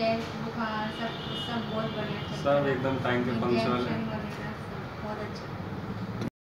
Test बुखार सब सब बहुत बढ़िया सब एकदम टाइम पे पंक्चुअल है। बहुत अच्छा।